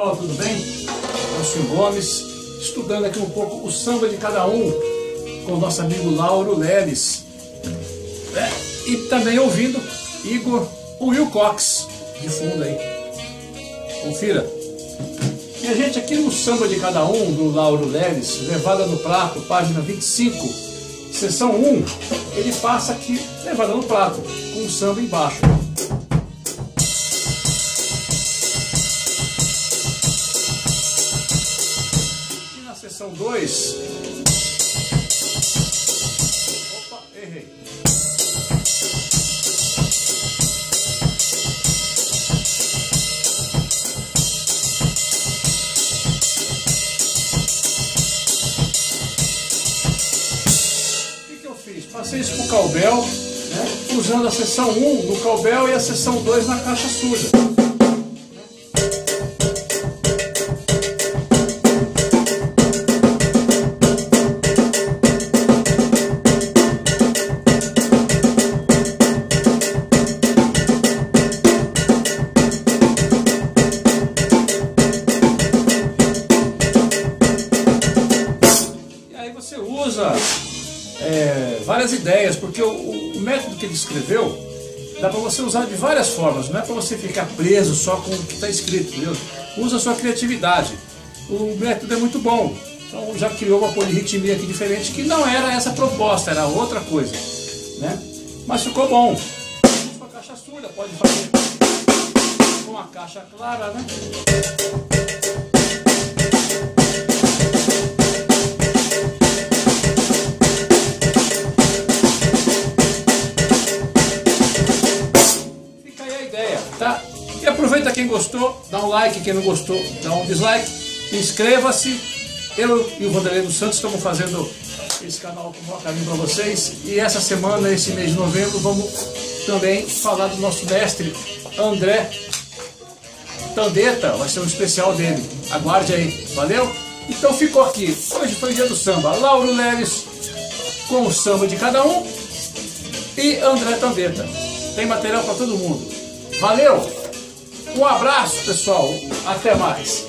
nós estudando aqui um pouco o samba de cada um com o nosso amigo Lauro Leles. É, e também ouvindo Igor Will Cox de fundo aí. Confira. E a gente aqui no Samba de Cada Um, do Lauro Leles, Levada no Prato, página 25, sessão 1, ele passa aqui, Levada no Prato, com o samba embaixo. E na sessão 2, opa, errei. fiz? Passei isso para o Calbel, né, usando a seção 1 no Calbel e a seção 2 na caixa suja. Você usa é, várias ideias, porque o, o, método que ele escreveu dá para você usar de várias formas, não é para você ficar preso só com o que está escrito, entendeu? Usa a sua criatividade. O método é muito bom. Então já criou uma polirritmia aqui diferente que não era essa proposta, era outra coisa, né? Mas ficou bom. Com a caixa surda, pode fazer com a caixa clara, né? E aproveita quem gostou, dá um like, quem não gostou, dá um dislike, inscreva-se. Eu e o Vanderlei dos Santos estamos fazendo esse canal com maior carinho para vocês. E essa semana, esse mês de novembro, vamos também falar do nosso mestre André Tandeta. Vai ser um especial dele. Aguarde aí, valeu? Então ficou aqui. Hoje foi o dia do samba. Lauro Leves com o samba de cada um e André Tandeta. Tem material para todo mundo. Valeu! Um abraço, pessoal. Até mais.